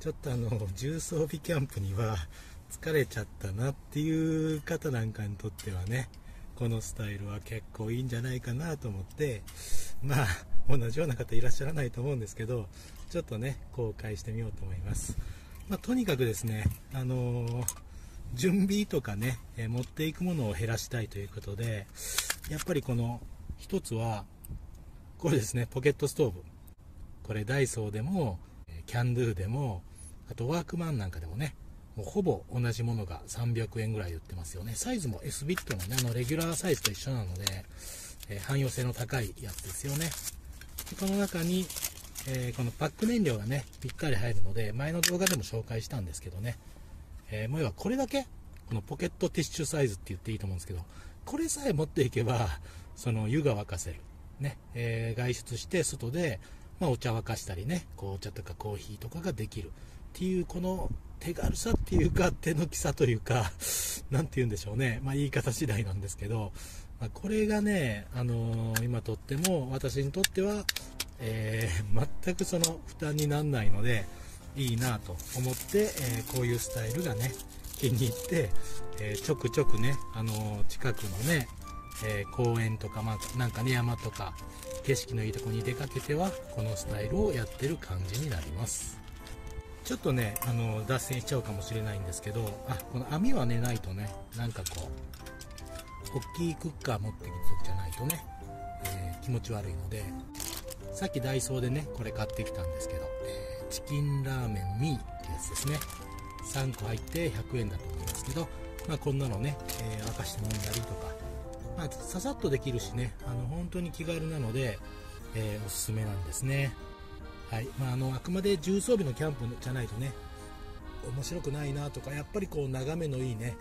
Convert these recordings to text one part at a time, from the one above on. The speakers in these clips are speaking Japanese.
ちょっとあの重装備キャンプには疲れちゃったなっていう方なんかにとってはねこのスタイルは結構いいんじゃないかなと思ってまあ同じような方いらっしゃらないと思うんですけどちょっとね公開してみようと思います、まあ、とにかくですねあのー準備とかね、え持っていくものを減らしたいということでやっぱりこの一つはこれですねポケットストーブ。これダイソーでもキャンドゥでもあとワークマンなんかでもねもうほぼ同じものが300円ぐらい売ってますよね。サイズも S ビットのねあのレギュラーサイズと一緒なので、えー汎用性の高いやつですよね。この中に、えーこのパック燃料がねぴったり入るので前の動画でも紹介したんですけどね。えーもう要はこれだけこのポケットティッシュサイズって言っていいと思うんですけどこれさえ持っていけばその湯が沸かせる、ねえー外出して外で、まあ、お茶沸かしたりね紅茶とかコーヒーとかができる。っていうこの手軽さっていうか手抜きさというか 何て言うんでしょうね、まあ、言い方次第なんですけど、まあこれがね、あのー今とっても私にとっては、えー全くその負担にならないのでいいなと思って、えーこういうスタイルがね気に入って、えちょくちょくね、あの近くのね、え公園とか、まあ、なんかね山とか景色のいいとこに出かけてはこのスタイルをやってる感じになります。ちょっとねあの脱線しちゃうかもしれないんですけどあこの網はねないとねなんかこう大きいクッカー持ってきたじゃないとね、えー気持ち悪いのでさっきダイソーでねこれ買ってきたんですけど、えーチキンラーメンミーってやつですね。3個入って100円だと思いますけど、まあ、こんなのね、えー沸かして飲んだりとか、まあ、ささっとできるしねあの本当に気軽なので、えーおすすめなんですね。はい。まあ、あのあくまで重装備のキャンプじゃないとね面白くないなとかやっぱりこう眺めのいいね、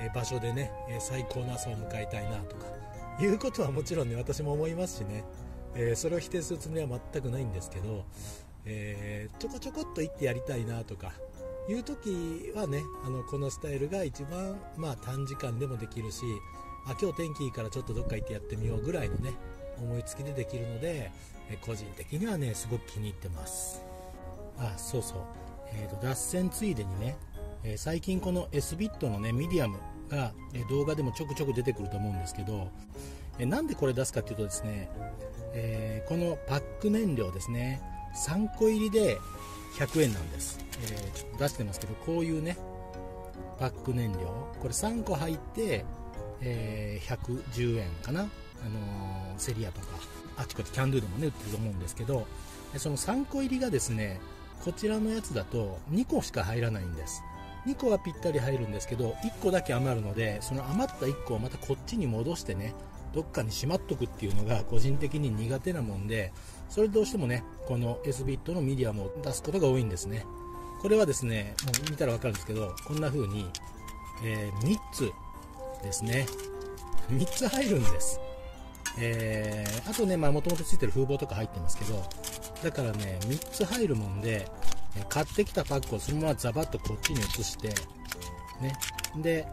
え場所でね、え最高の朝を迎えたいなとかいうことはもちろんね私も思いますしね、えーそれを否定するつもりは全くないんですけど、えーちょこちょこっと行ってやりたいなとかいう時はねあのこのスタイルが一番、まあ、短時間でもできるしあ今日天気いいからちょっとどっか行ってやってみようぐらいのね思いつきでできるので、え個人的にはねすごく気に入ってます。あそうそう、えーと脱線ついでにね、え最近この S ビットのねミディアムが、え動画でもちょくちょく出てくると思うんですけど、えなんでこれ出すかっていうとですね、えーこのパック燃料ですね3個入りで100円なんです、えーちょっと出してますけどこういうねパック燃料。これ3個入って、えー110円かな、あのーセリアとか。あちこちキャンドゥでもね売ってると思うんですけどその3個入りがですねこちらのやつだと2個しか入らないんです。2個はぴったり入るんですけど1個だけ余るのでその余った1個をまたこっちに戻してねどっかにしまっとくっていうのが個人的に苦手なもんでそれどうしてもねこの S ビットのミディアムを出すことが多いんですね。これはですねもう見たら分かるんですけどこんな風に、えー3つですね。3つ入るんです。えーあとね、まあ、もともとついてる風防とか入ってますけど、だからね、3つ入るもんで、買ってきたパックをそのままザバッとこっちに移して、ね、で、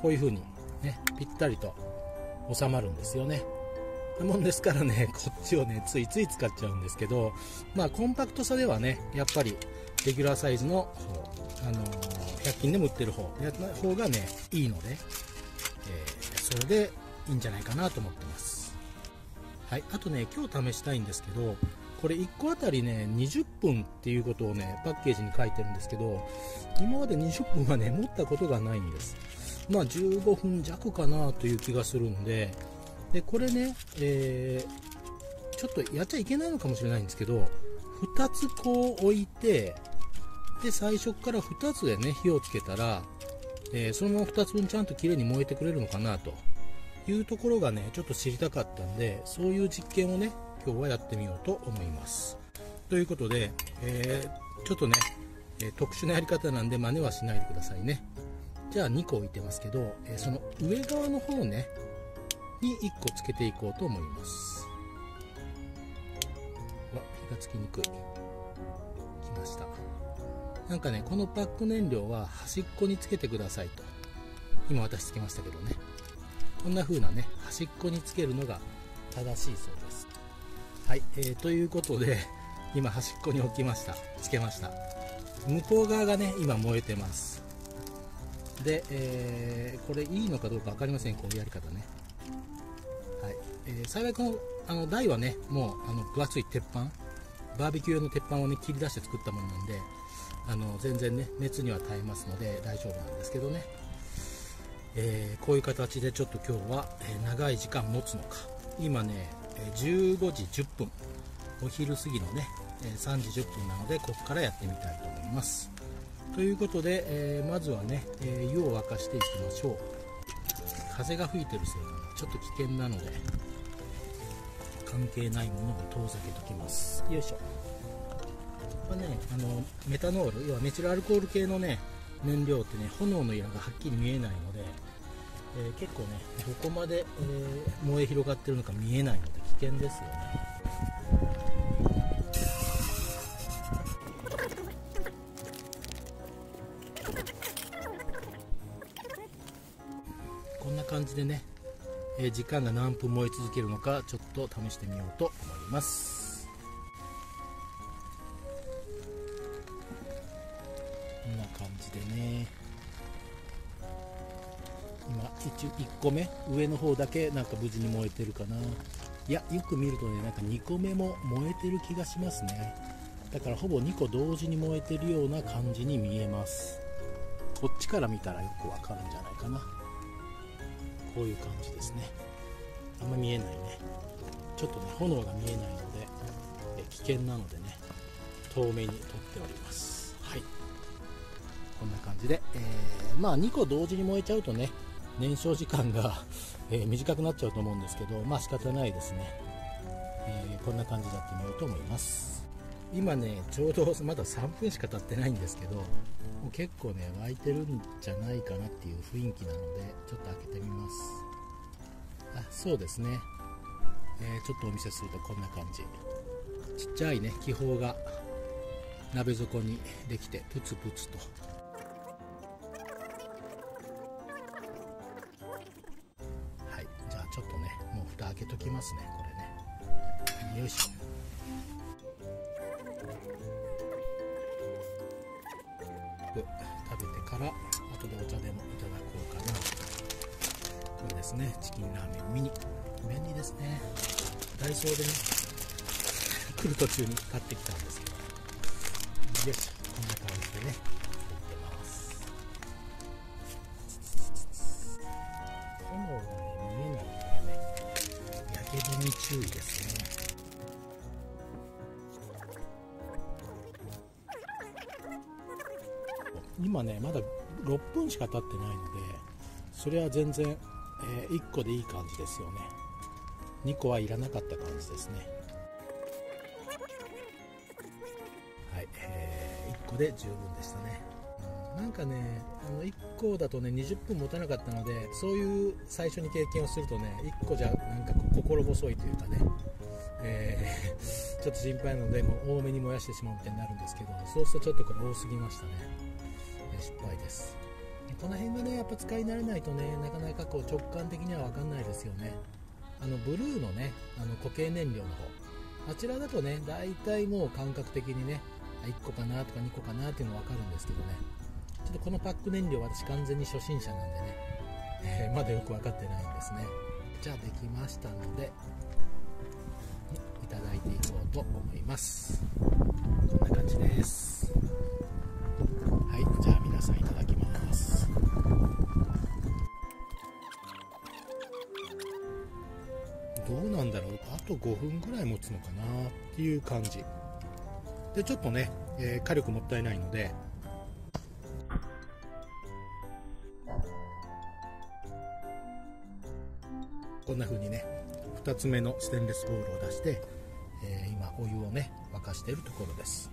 こういう風に、ね、ぴったりと収まるんですよね。もんですからね、こっちをね、ついつい使っちゃうんですけど、まあ、コンパクトさではね、やっぱり、レギュラーサイズの方、あのー100均でも売ってる方、やの方がね、いいので、えーそれでいいんじゃないかなと思ってます。はい、あとね、今日試したいんですけど、これ1個あたりね、20分っていうことをね、パッケージに書いてるんですけど、今まで20分はね、持ったことがないんです。まあ15分弱かなという気がするんで、で、これね、えーちょっとやっちゃいけないのかもしれないんですけど、2つこう置いて、で、最初から2つでね、火をつけたら、えーそのまま2つ分ちゃんと綺麗に燃えてくれるのかなというところがねちょっと知りたかったんでそういう実験をね今日はやってみようと思います。ということで、えーちょっとね、え特殊なやり方なんで真似はしないでくださいね。じゃあ2個置いてますけど、えその上側の方ねに1個つけていこうと思います。わ火がつきにくい。きました。なんかねこのパック燃料は端っこにつけてくださいと。今私つけましたけどね。こんな風なね端っこにつけるのが正しいそうです。はい、えー、ということで今端っこに置きました。つけました。向こう側がね今燃えてます。で、えー、これいいのかどうか分かりません。こういうやり方ね。はい、えー、幸いこのあの台はねもうあの分厚い鉄板。バーベキュー用の鉄板をね切り出して作ったものなんであの全然ね熱には耐えますので大丈夫なんですけどね、えー、こういう形でちょっと今日は、え長い時間持つのか。今ね15時10分。お昼過ぎのね3時10分なのでここからやってみたいと思います。ということで、えー、まずはね、えー、湯を沸かしていきましょう。風が吹いてるせいかな。ちょっと危険なので関係ないものを遠ざけときます。よいしょ。これねあのメタノール要はメチルアルコール系のね燃料ってね炎の色がはっきり見えないので、えー、結構ねどこまで、え燃え広がってるのか見えないので危険ですよね。こんな感じでね、えー、時間が何分燃え続けるのかちょっと試してみようと思います。じでね。今一応1個目？上の方だけ？なんか無事に燃えてるかな。いやよく見るとねなんか2個目も燃えてる気がしますね。だからほぼ2個同時に燃えてるような感じに見えます。こっちから見たらよくわかるんじゃないかな。こういう感じですね。あんま見えないね。ちょっとね炎が見えないので危険なのでね遠目に撮っております。はい。こんな感じで、えー、まあ2個同時に燃えちゃうとね燃焼時間が え、短くなっちゃうと思うんですけどまあ仕方ないですね、えー、こんな感じでやってみようと思います。今ねちょうどまだ3分しか経ってないんですけどもう結構ね沸いてるんじゃないかなっていう雰囲気なのでちょっと開けてみます。あそうですね、えー、ちょっとお見せするとこんな感じ。ちっちゃいね気泡が鍋底にできてプツプツと。開けときますねこれね。よいしょ。食べてから後でお茶でもいただこうかな。これですねチキンラーメンミニ。便利ですね。ダイソーでね来る途中に買ってきたんですけど。よしこ今ねまだ6分しか経ってないのでそれは全然、えー、1個でいい感じですよね。2個はいらなかった感じですね。はい、えー、1個で十分でしたね、なんかねあの1個だとね20分持たなかったのでそういう最初に経験をするとね1個じゃなんか心細いというかねえー、ちょっと心配なのでもう多めに燃やしてしまうみたいになるんですけどそうするとちょっとこれ多すぎましたね。失敗です。この辺がねやっぱ使い慣れないとねなかなかこう直感的には分かんないですよね。あのブルーのねあの固形燃料の方。あちらだとね大体もう感覚的にね1個かなとか2個かなっていうの分かるんですけどね。ちょっとこのパック燃料私完全に初心者なんでね、えー、まだよく分かってないんですね。じゃあできましたのでいただいていこうと思います。こんな感じです。はいさんいただきます。どうなんだろう。あと5分ぐらい持つのかなっていう感じ。でちょっとね、えー、火力もったいないので。こんな風にね2つ目のステンレスボウルを出して、えー、今お湯をね沸かしているところです。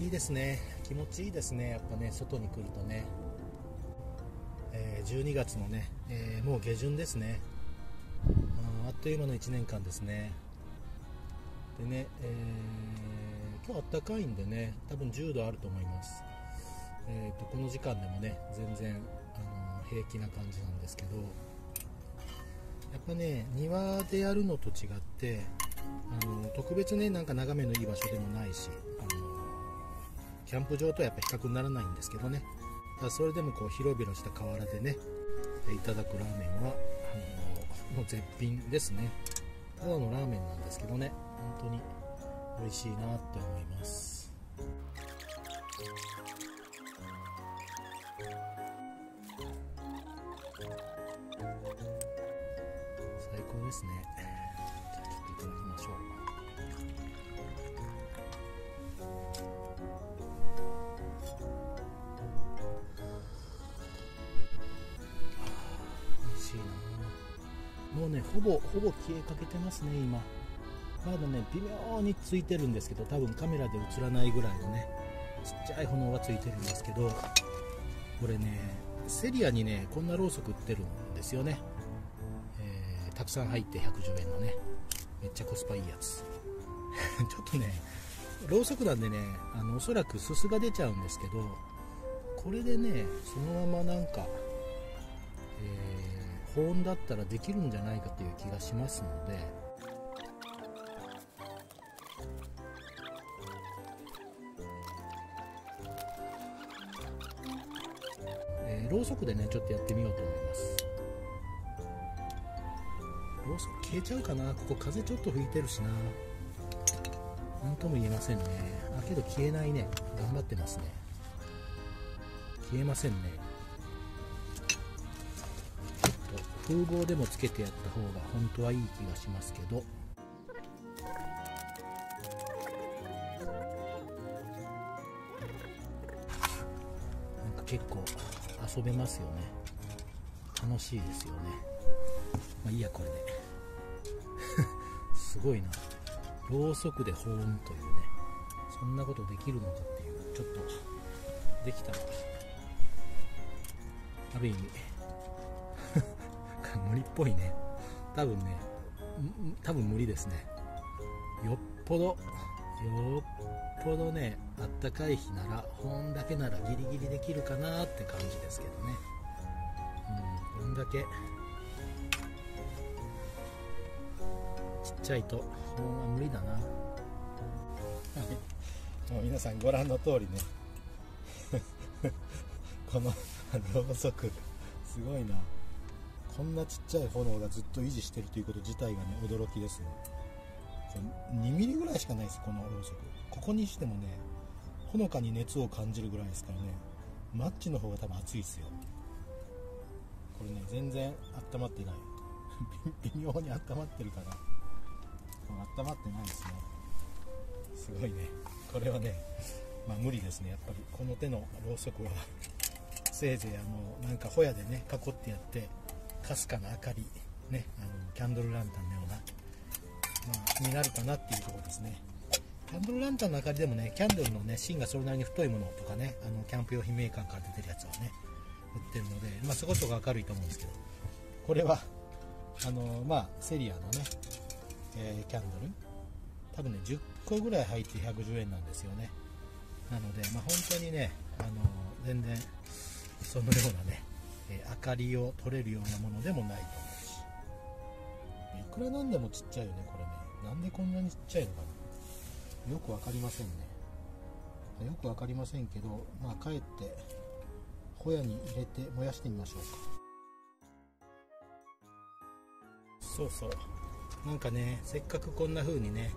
いいですね。気持ちいいですね。やっぱね外に来るとね、えー、12月のね、えー、もう下旬ですね。ああっという間の1年間ですね。でね、えー、今日あったかいんでね多分10度あると思います。えーと、この時間でもね全然、あの平気な感じなんですけどやっぱね庭でやるのと違ってあの特別ねなんか眺めのいい場所でもないしキャンプ場とはやっぱ比較にならないんですけどね。だそれでもこう広々した河原でねいただくラーメンはあのもう絶品ですね。ただのラーメンなんですけどね。本当に美味しいなって思います。最高ですね。じゃあちょっといただきましょう。もうねほぼほぼ消えかけてますね今。まだね微妙についてるんですけど多分カメラで映らないぐらいのねちっちゃい炎がついてるんですけどこれねセリアにねこんなろうそく売ってるんですよね、えーたくさん入って110円のねめっちゃコスパいいやつ。ちょっとねろうそくなんでねあのおそらくすすが出ちゃうんですけどこれでねそのままなんか、えー保温だったらできるんじゃないかという気がしますので。えーろうそくでねちょっとやってみようと思います。ろうそく消えちゃうかな？ここ風ちょっと吹いてるしな。何とも言えませんね。あけど消えないね。頑張ってますね。消えませんね。風防でもつけてやった方が本当はいい気がしますけどなんか結構遊べますよね楽しいですよねまあいいやこれですごいなろうそくで保温というねそんなことできるのかっていうちょっとできたらある意味無理っぽいね。多分ね多分無理ですね。よっぽどよっぽどねあったかい日なら保温だけならギリギリできるかなって感じですけどね。うんこんだけちっちゃいと保温は無理だな。もう皆さんご覧の通りね。このろうそくすごいな。こんなちっちゃい炎がずっと維持してるということ自体がね驚きですね2ミリぐらいしかないですこのろうそく。ここにしてもねほのかに熱を感じるぐらいですからねマッチの方が多分熱いですよ。これね全然温まってない。微妙に温まってるから温まってないですね。すごいね。これはねまあ無理ですね。やっぱりこの手のろうそくは。せいぜいあのなんかホヤでね囲ってやってかすかな明かりねあのキャンドルランタンのような、まあ、になるかなっていうところですね。キャンドルランタンの明かりでもねキャンドルのね芯がそれなりに太いものとかねあのキャンプ用品メーカーから出てるやつはね売ってるので、まあ、そこそこ明るいと思うんですけどこれはあのまあセリアのね、えーキャンドル。多分ね10個ぐらい入って110円なんですよね。なので、まあ、本当にねあの全然そのようなね、えー明かりを取れるようなものでもないと思うし。いくらなんでもちっちゃいよねこれね。なんでこんなにちっちゃいのかな。よく分かりませんね。よく分かりませんけどまあ帰ってホヤに入れて燃やしてみましょうか。そうそう。なんかねせっかくこんな風にね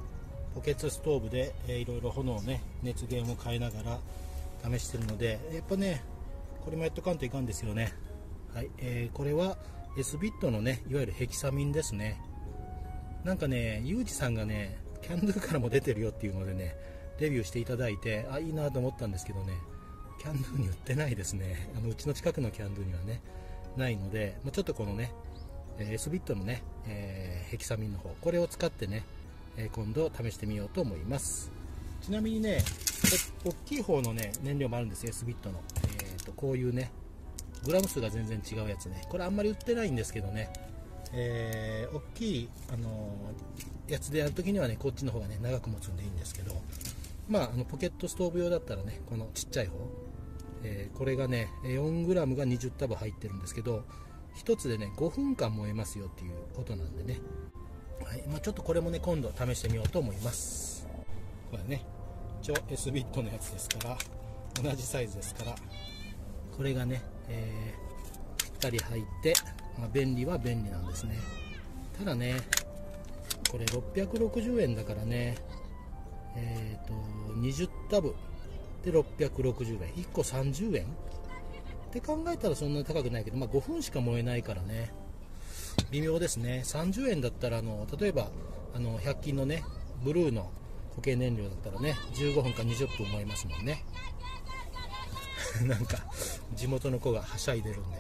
ポケットストーブで、えーいろいろ炎をね熱源を変えながら試してるのでやっぱねこれもやっとかんといかんですよね。はい、えーこれは S ビットのねいわゆるヘキサミンですね。なんかねユージさんがねキャンドゥからも出てるよっていうのでねレビューしていただいてあいいなと思ったんですけどねキャンドゥに売ってないですね。あのうちの近くのキャンドゥにはねないので、まあ、ちょっとこのね S ビットのね、えーヘキサミンの方これを使ってね、え今度試してみようと思います。ちなみにね大きい方のね燃料もあるんです S ビットの、えーとこういうねグラム数が全然違うやつね。これあんまり売ってないんですけどね。えー大きい、あのーやつでやるときにはねこっちの方がね長く持つんでいいんですけど。まああのポケットストーブ用だったらねこのちっちゃい方、えーこれがね 4g が20束入ってるんですけど1つでね5分間燃えますよっていうことなんでね、はい。まあ、ちょっとこれもね今度試してみようと思います。これね一応 S ビットのやつですから同じサイズですからこれがね、えー、ぴったり入って、まあ、便利は便利なんですね。ただねこれ660円だからねえっ、ー、と20タブ。で660円。1個30円。って考えたらそんなに高くないけど、まあ、5分しか燃えないからね。微妙ですね。30円だったらあの例えばあの100均のねブルーの固形燃料だったらね15分か20分燃えますもんね。なんか地元の子がはしゃいでるんで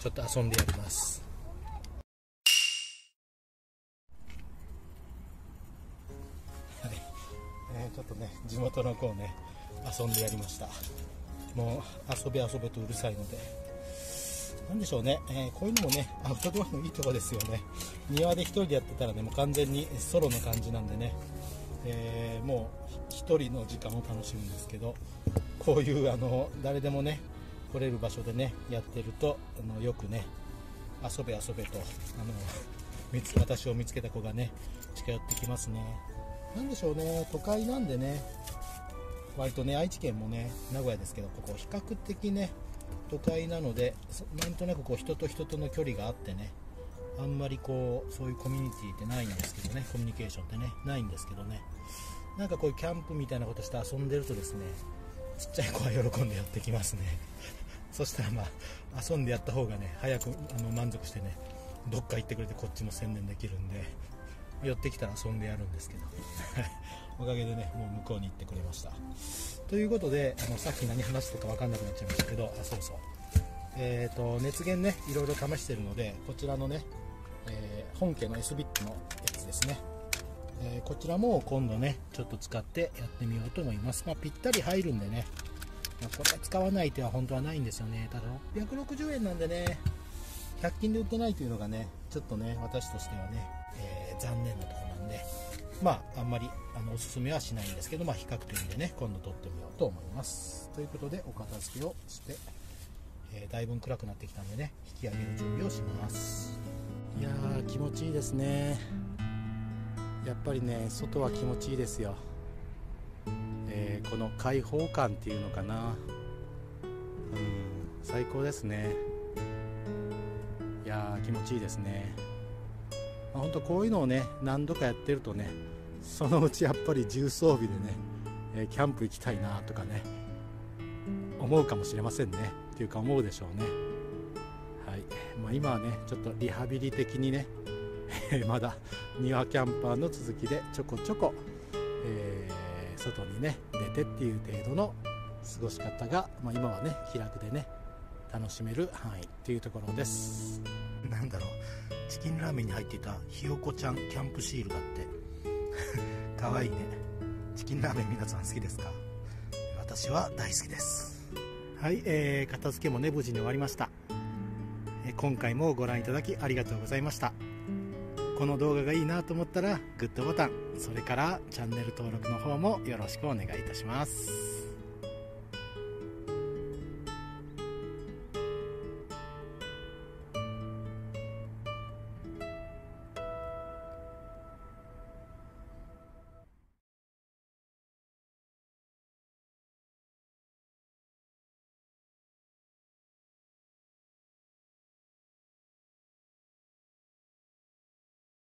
ちょっと遊んでやります。はい、えー、ちょっとね地元の子をね遊んでやりました。もう遊べ遊べとうるさいので。なんでしょうね、えー、こういうのもねアウトドアのいいとこですよね。庭で1人でやってたらねもう完全にソロの感じなんでね、えー、もう1人の時間を楽しむんですけどこういうあの誰でもね来れる場所でねやってるとあのよくね遊べ遊べとあの私を見つけた子がね近寄ってきますね。なんでしょうね都会なんでね割とね愛知県もね名古屋ですけどここ比較的ね都会なのでなんとなくこう人と人との距離があってねあんまりこうそういうコミュニティってないんですけどねコミュニケーションってねないんですけどね。なんかこういうキャンプみたいなことして遊んでるとですねちっちゃい子は喜んでやってきますね。そしたらまあ遊んでやった方がね早くあの満足してねどっか行ってくれてこっちも専念できるんで寄ってきたら遊んでやるんですけど。おかげでねもう向こうに行ってくれました。ということであのさっき何話してたか分かんなくなっちゃいましたけどあそうそう。えーと、熱源ねいろいろ試してるのでこちらのね、えー、本家の S ビットのやつですね、えー、こちらも今度ねちょっと使ってやってみようと思います、まあ、ぴったり入るんでね、ま、これは使わない手は本当はないんですよね。ただ660円なんでね100均で売ってないというのがねちょっとね私としてはね、えー、残念なとこなんでまああんまりあのおすすめはしないんですけど、まあ、比較的でね今度撮ってみようと思います。ということでお片付けをして、えー、だいぶ暗くなってきたんでね引き上げる準備をします。いやー気持ちいいですね。やっぱりね外は気持ちいいですよ、えー、この開放感っていうのかな。うん最高ですね。いやー気持ちいいですね。まあ、本当こういうのをね何度かやってるとねそのうちやっぱり重装備でね、えキャンプ行きたいなとかね思うかもしれませんね。っていうか思うでしょうね。はい、まあ、今はねちょっとリハビリ的にねえまだ庭キャンパーの続きでちょこちょこ、えー、外にね出てっていう程度の過ごし方が、まあ、今はね気楽でね楽しめる範囲っていうところです。なんだろう。チキンラーメンに入っていたひよこちゃんキャンプシールだって。かわいいね。チキンラーメン皆さん好きですか？私は大好きです。はい、えー、片付けもね無事に終わりました、今回もご覧いただきありがとうございました。この動画がいいなと思ったらグッドボタンそれからチャンネル登録の方もよろしくお願いいたします。